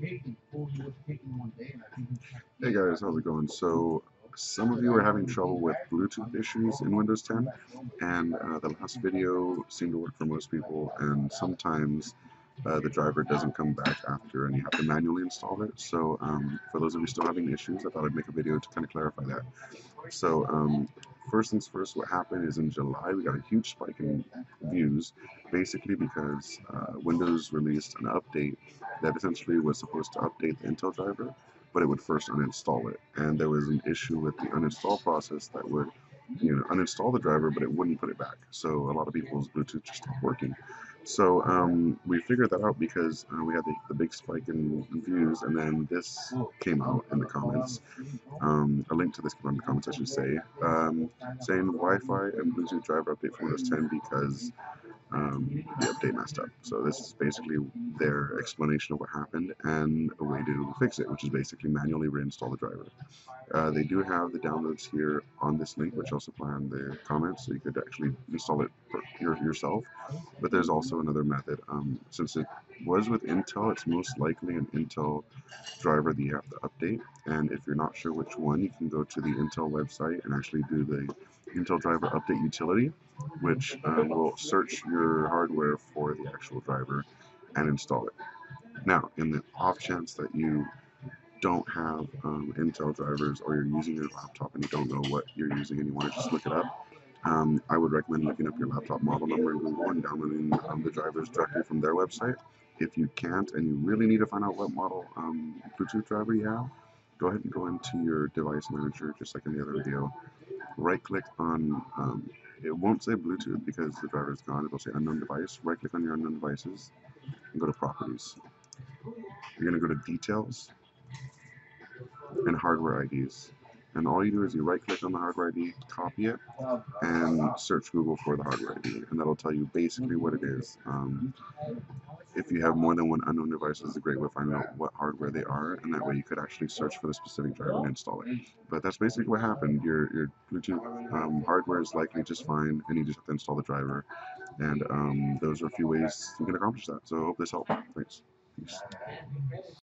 Hey guys, how's it going? So, some of you are having trouble with Bluetooth issues in Windows 10, and uh, the last video seemed to work for most people, and sometimes uh, the driver doesn't come back after and you have to manually install it. So, um, for those of you still having issues, I thought I'd make a video to kind of clarify that. So, um, first things first, what happened is in July we got a huge spike in views, basically because uh, Windows released an update that essentially was supposed to update the Intel driver, but it would first uninstall it. And there was an issue with the uninstall process that would, you know, uninstall the driver, but it wouldn't put it back. So a lot of people's Bluetooth just stopped working. So um, we figured that out because uh, we had the, the, big spike in, views, and then this came out in the comments. Um, a link to this came out in the comments, I should say, um, saying Wi-Fi and Bluetooth driver update for Windows 10 because um, the update messed up. So this is basically their explanation of what happened and a way to fix it, which is basically manually reinstall the driver. Uh, they do have the downloads here on this link, which I'll supply in the comments, so you could actually install it your, yourself. But there's also another method. Um, since it was with Intel, it's most likely an Intel driver that you have to update. And if you're not sure which one, you can go to the Intel website and actually do the Intel driver update utility, which uh, will search your hardware for the actual driver and install it. Now, in the off chance that you don't have um, Intel drivers or you're using your laptop and you don't know what you're using and you want to just look it up, um, I would recommend looking up your laptop model number in Google and downloading um, the drivers directly from their website. If you can't and you really need to find out what model um, Bluetooth driver you have, go ahead and go into your device manager just like in the other video right click on, um, it won't say Bluetooth because the driver is gone, it'll say unknown device. Right click on your unknown devices and go to properties. You're going to go to details and hardware IDs. And all you do is you right click on the hardware ID, copy it, and search Google for the hardware ID. And that'll tell you basically what it is. Um, if you have more than one unknown device, it's a great way to find out what hardware they are, and that way you could actually search for the specific driver and install it. But that's basically what happened. Your, your Bluetooth um, hardware is likely just fine, and you just have to install the driver. And um, those are a few ways you can accomplish that. So I hope this helped. Thanks. Peace.